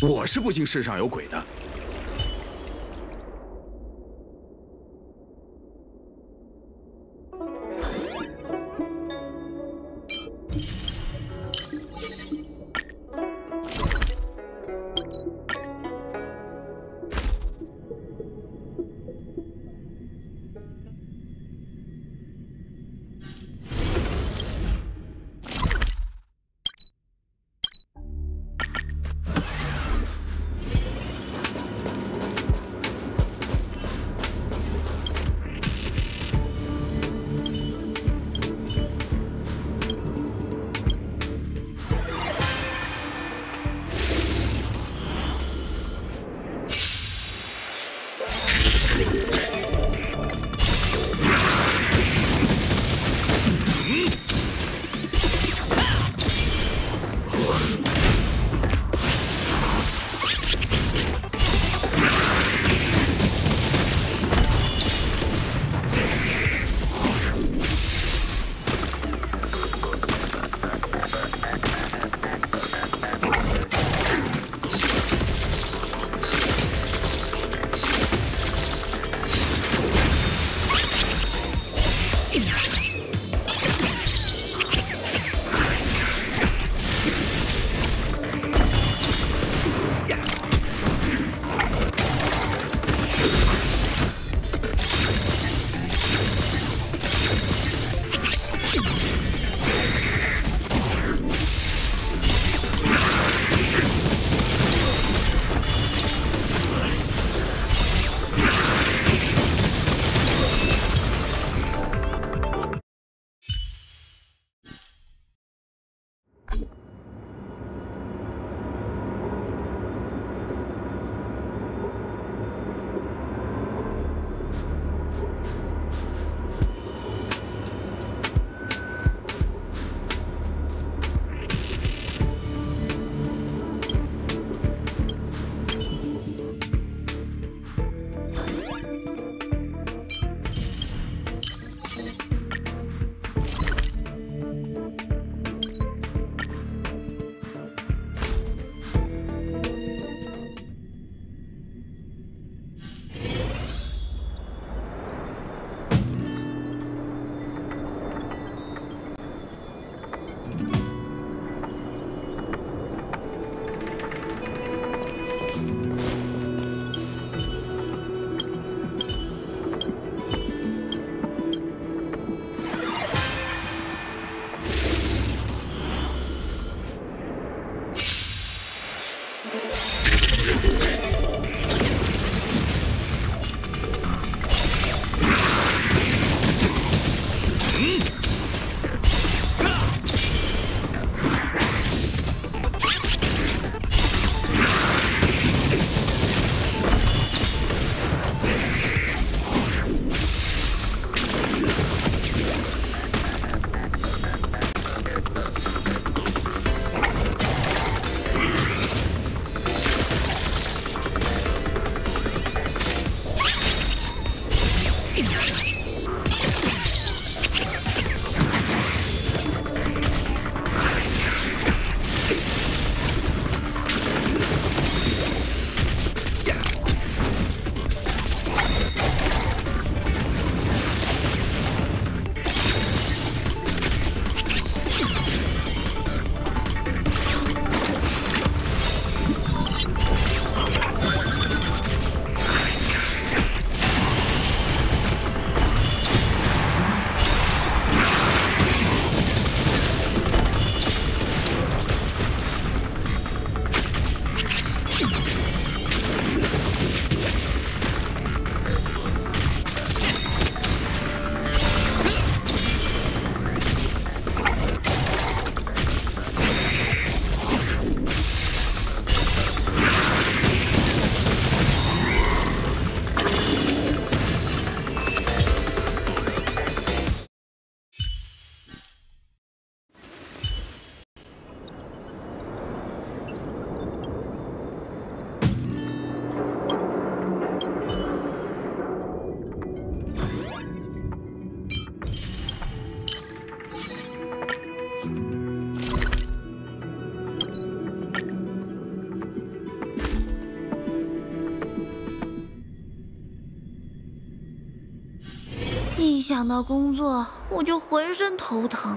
我是不信世上有鬼的。想到工作我就浑身头疼。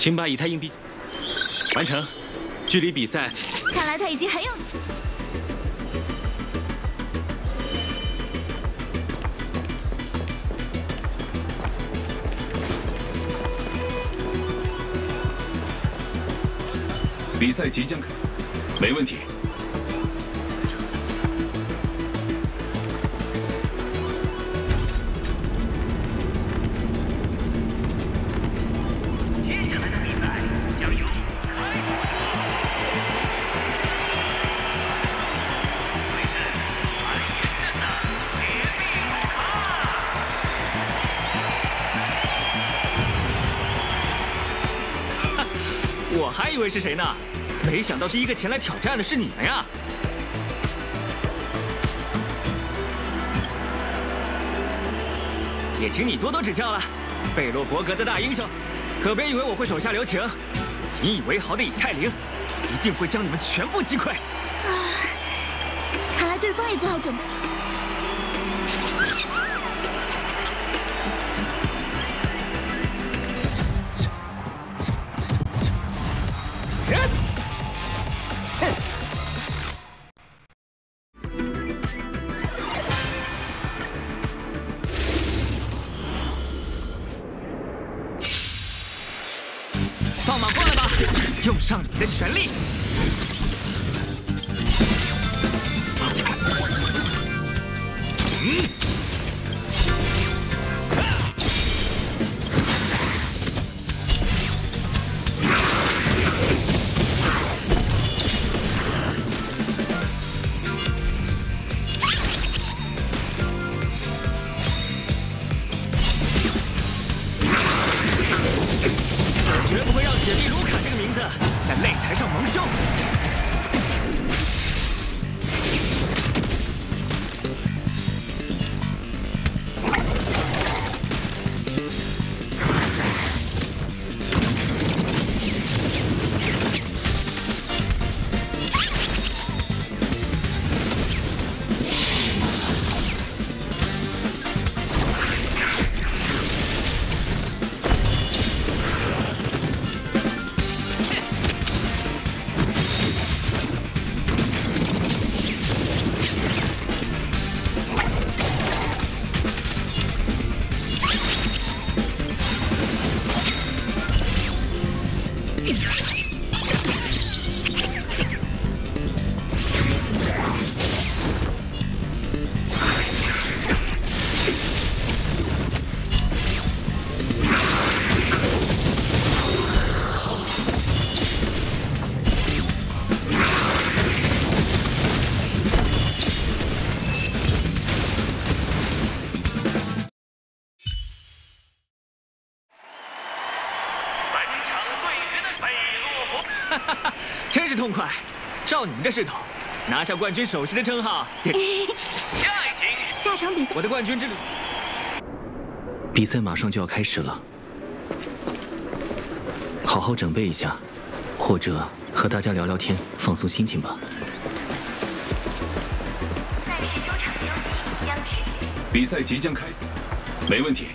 请把以太硬币完成。距离比赛。看来他已经很有。比赛即将开始没问题。谁呢，没想到第一个前来挑战的是你们呀！也请你多多指教了，贝洛伯格的大英雄，可别以为我会手下留情，引以为豪的以太灵，一定会将你们全部击溃。看来对方也做好准备。全力！照你们这势头，拿下冠军首席的称号，也下一下场比赛我的冠军之旅。比赛马上就要开始了，好好准备一下，或者和大家聊聊天，放松心情吧。赛事中场休息，央视。比赛即将开，没问题。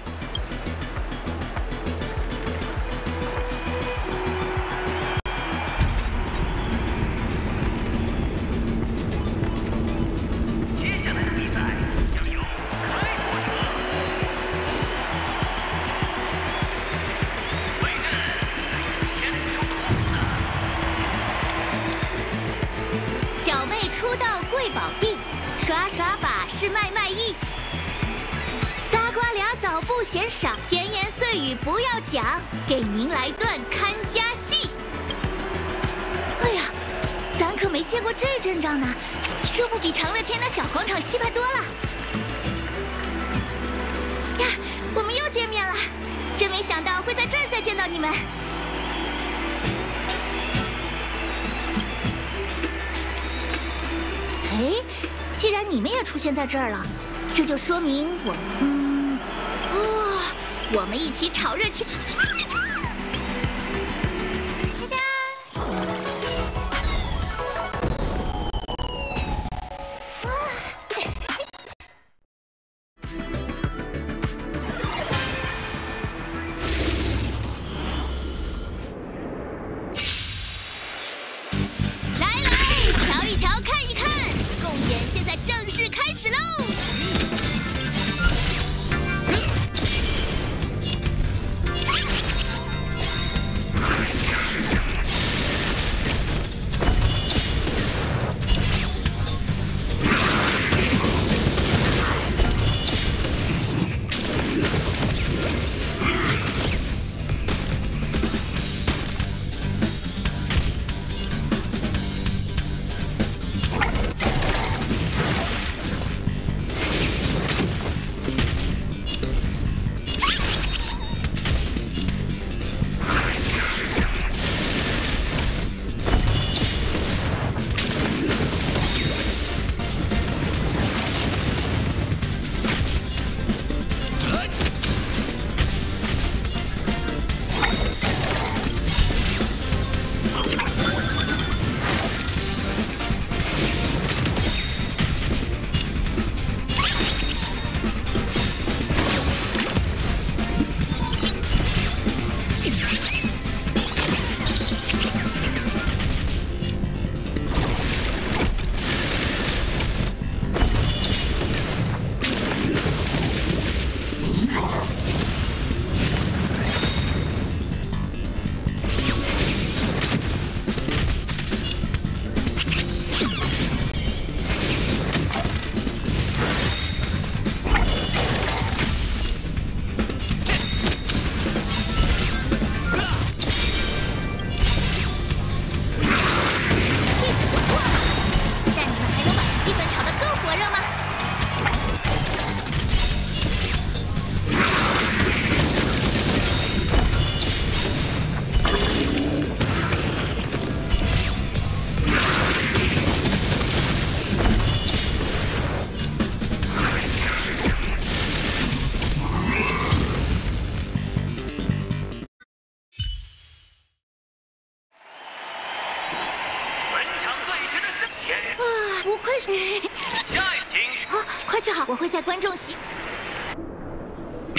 来段看家戏。哎呀，咱可没见过这阵仗呢，这不比长乐天那小广场气派多了。呀，我们又见面了，真没想到会在这儿再见到你们。哎，既然你们也出现在这儿了，这就说明我们，嗯，哦，我们一起炒热气。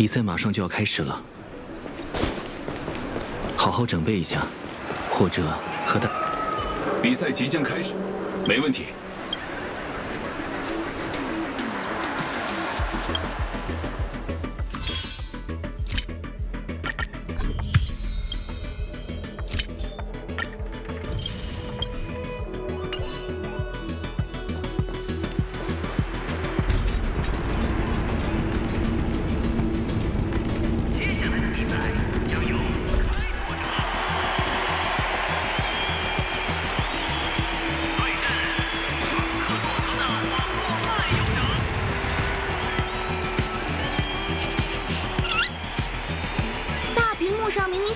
比赛马上就要开始了，好好准备一下，或者和他。比赛即将开始，没问题。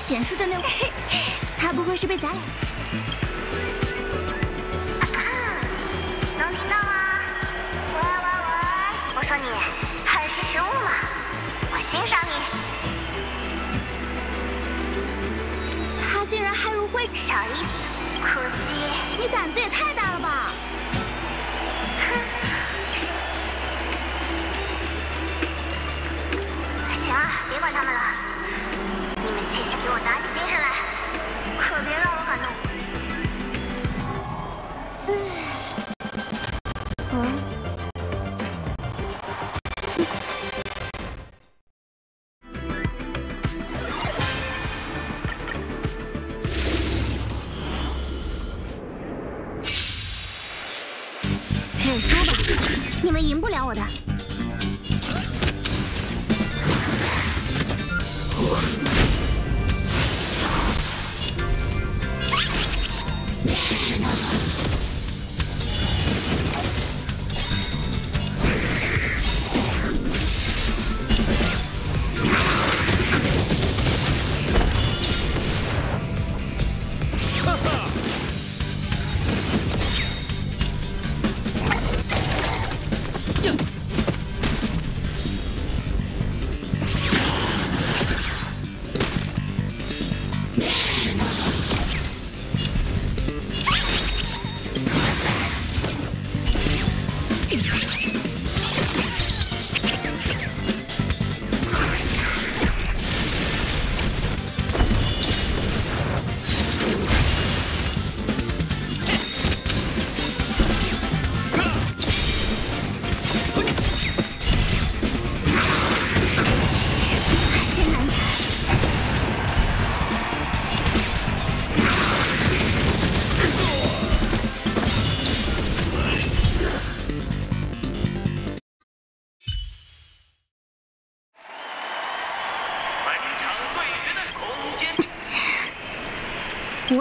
显示着那，他不会是被咱俩？能听到吗？喂喂喂！我说你很识时务嘛，我欣赏你。他竟然还入会，少一点，可惜。你胆子也太大赢不了我的。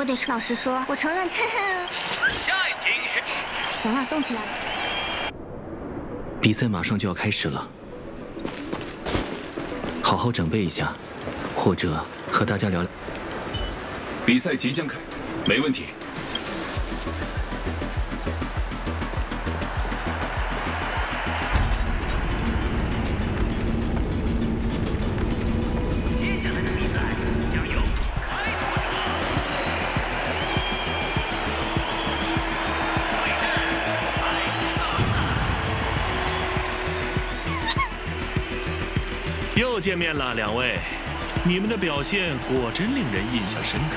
我得老实说，我承认。下一题是行了，动起来。比赛马上就要开始了，好好准备一下，或者和大家聊聊。比赛即将开，没问题。又见面了，两位，你们的表现果真令人印象深刻。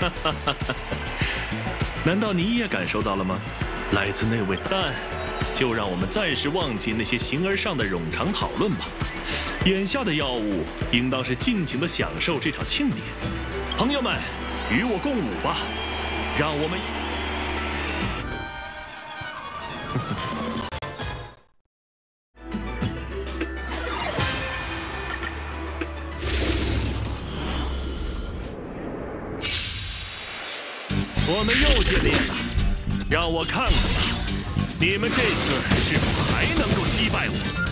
哈 哈难道你也感受到了吗？来自那位，但就让我们暂时忘记那些形而上的冗长讨论吧。眼下的要务应当是尽情的享受这场庆典。朋友们，与我共舞吧，让我们。你们又见面了，让我看看吧，你们这次是否还能够击败我？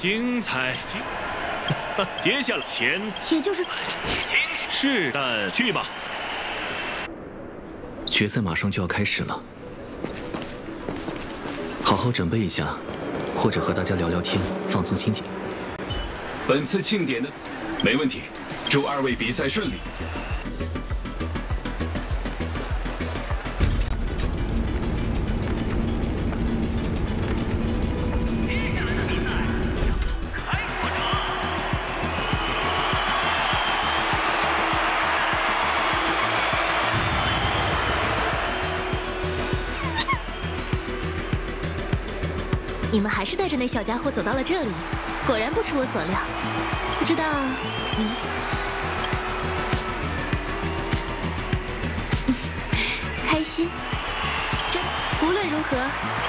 精彩精。接下来前也就是是但去吧。决赛马上就要开始了，好好准备一下，或者和大家聊聊天，放松心情。本次庆典的没问题，祝二位比赛顺利。带着那小家伙走到了这里，果然不出我所料。不知道你们 开心？这无论如何，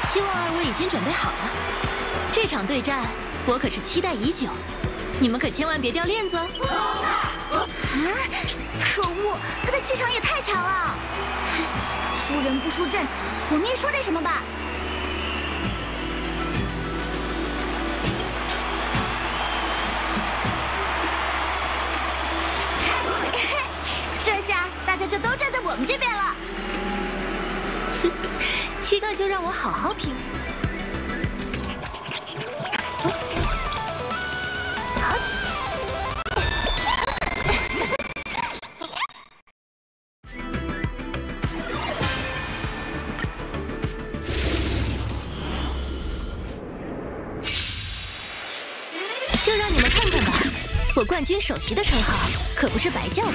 希望二位已经准备好了。这场对战我可是期待已久，你们可千万别掉链子哦。啊！可恶，他的气场也太强了。输人不输阵，我们也说点什么吧。那就让我好好拼。就让你们看看吧，我冠军首席的称号可不是白叫的。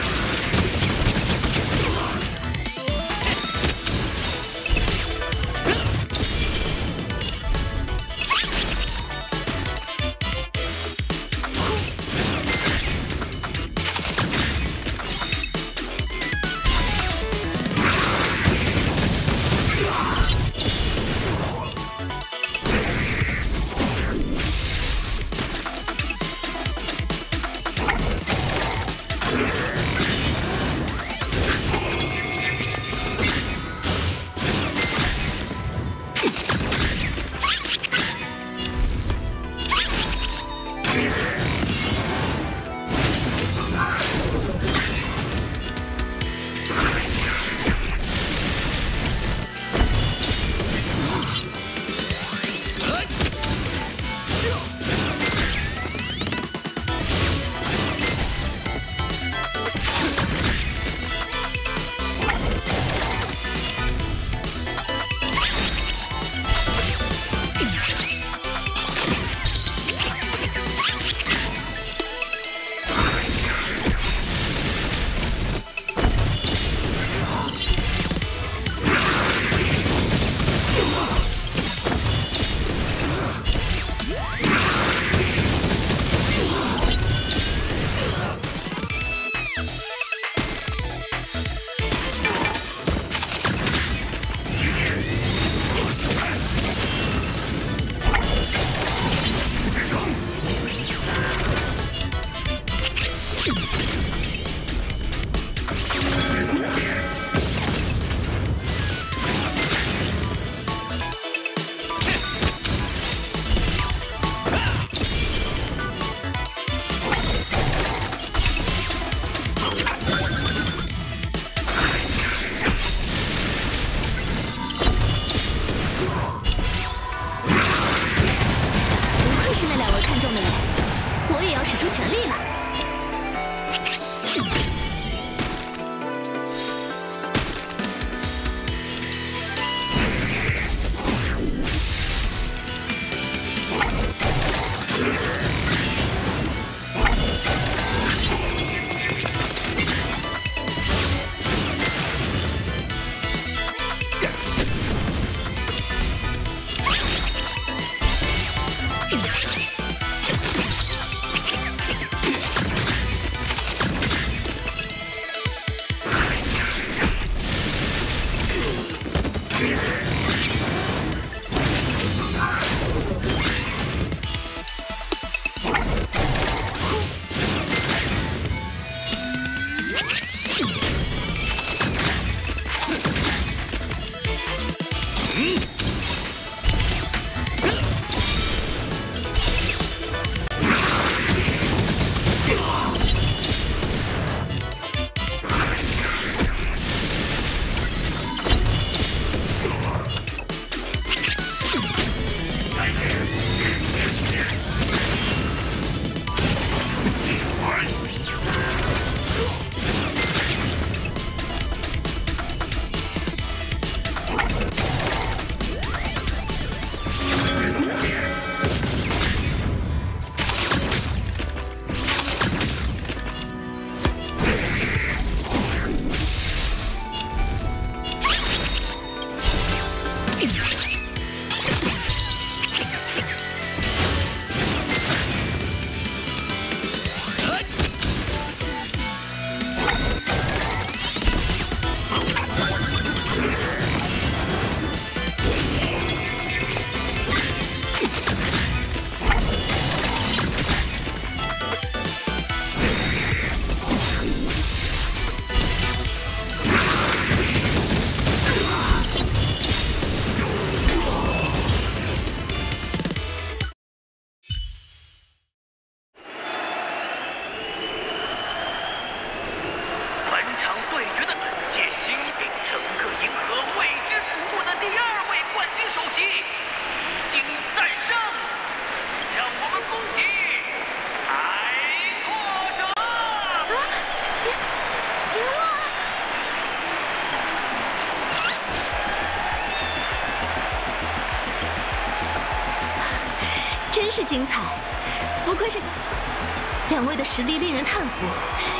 精彩，不愧是两位的实力令人叹服，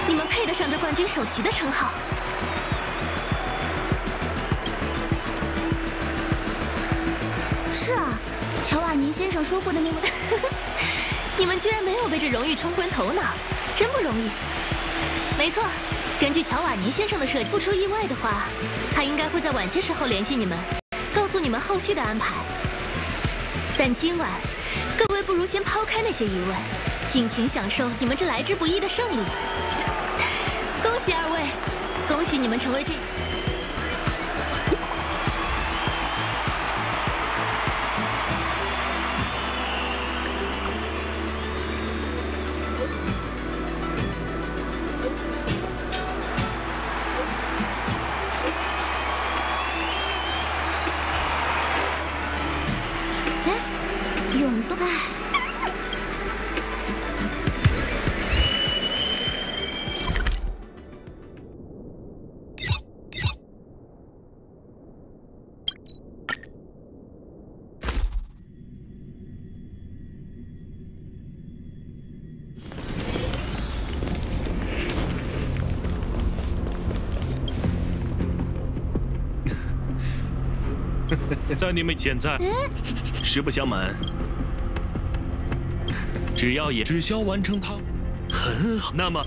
你们配得上这冠军首席的称号。是啊，乔瓦尼先生说过的那位，你们居然没有被这荣誉冲昏头脑，真不容易。没错，根据乔瓦尼先生的设计，不出意外的话，他应该会在晚些时候联系你们，告诉你们后续的安排。但今晚，先抛开那些疑问，尽情享受你们这来之不易的胜利。恭喜二位，恭喜你们成为这。在你们现在，实不相瞒，只要也只需要完成它，很好。那么，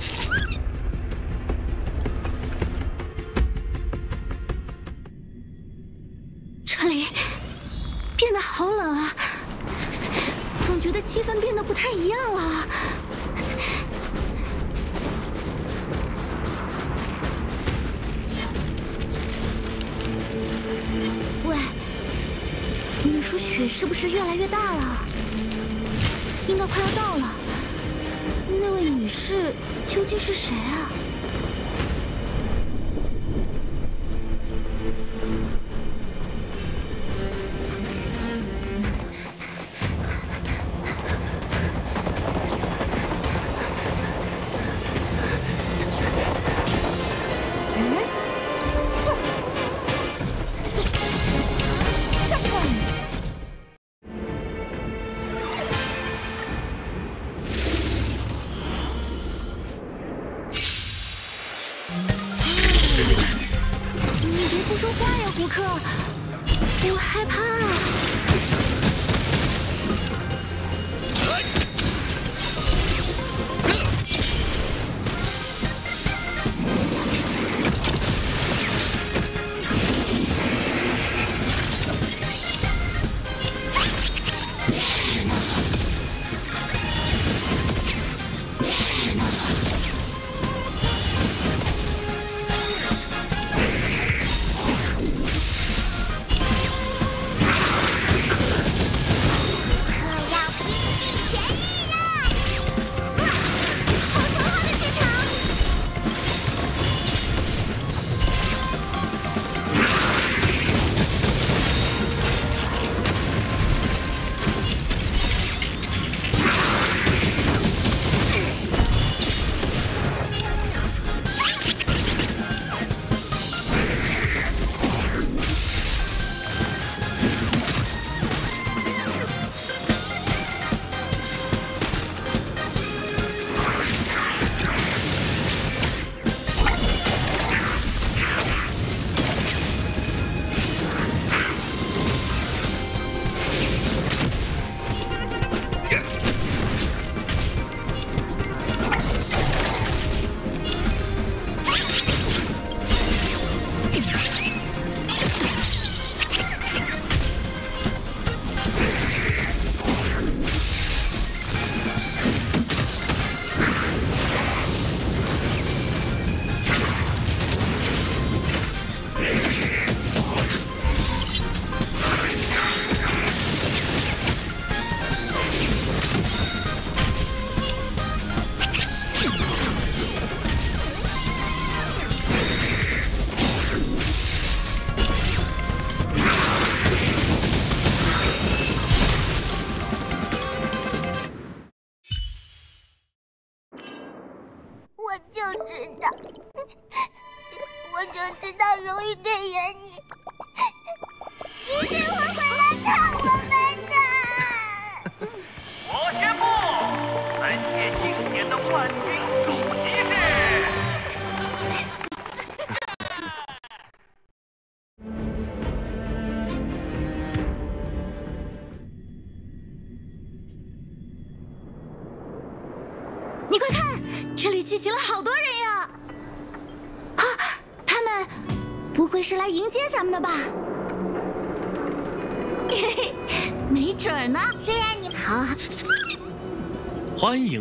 越来越大了？应该快要到了。那位女士究竟是谁啊？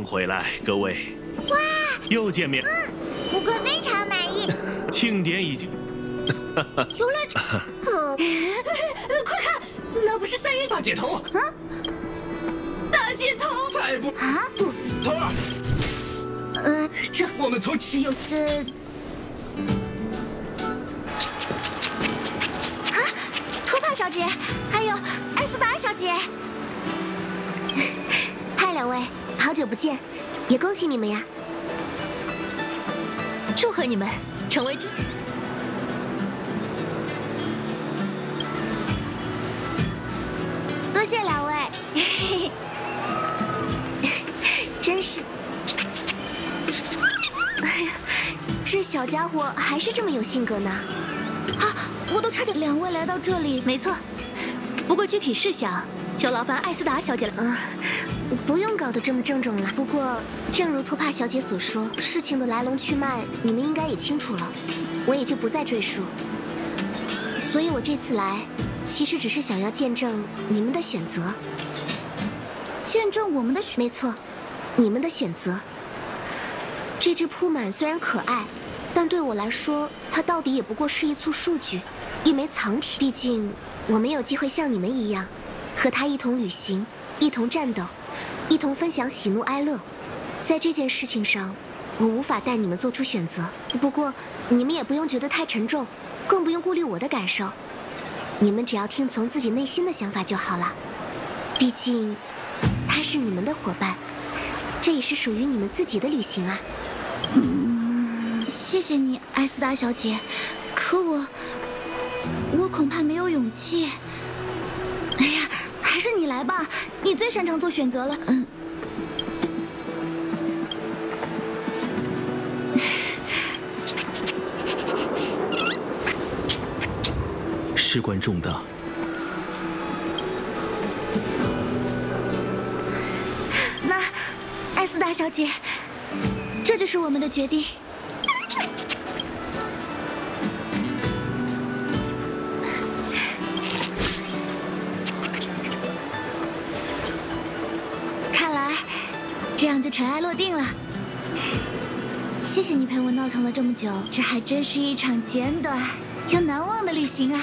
回来，各位。哇，又见面。嗯胡哥非常满意。庆典已经。游乐场。快看，那不是三月大姐头。啊！大姐头。再不啊不，头儿。呃，这我们从只有这。啊，托帕小姐，还有艾斯达小姐。嗨，两位，好久不见，也恭喜你们呀！祝贺你们成为真。多谢两位，真是。哎呀，这小家伙还是这么有性格呢！啊，我都差点两位来到这里。没错，不过具体事项就劳烦艾斯达小姐了。嗯、不用搞得这么郑重了。不过，正如托帕小姐所说，事情的来龙去脉你们应该也清楚了，我也就不再赘述。所以我这次来，其实只是想要见证你们的选择。见证我们的选，没错，你们的选择。这只铺满虽然可爱，但对我来说，它到底也不过是一簇数据，一枚藏品。毕竟，我没有机会像你们一样，和它一同旅行，一同战斗，一同分享喜怒哀乐。在这件事情上，我无法带你们做出选择。不过，你们也不用觉得太沉重，更不用顾虑我的感受。你们只要听从自己内心的想法就好了。毕竟，他是你们的伙伴，这也是属于你们自己的旅行啊。嗯，谢谢你，艾斯达小姐。可我，我恐怕没有勇气。哎呀，来吧，你最擅长做选择了。嗯。事关重大。那，艾斯达小姐，这就是我们的决定。谢谢你陪我闹腾了这么久，这还真是一场简短又难忘的旅行啊！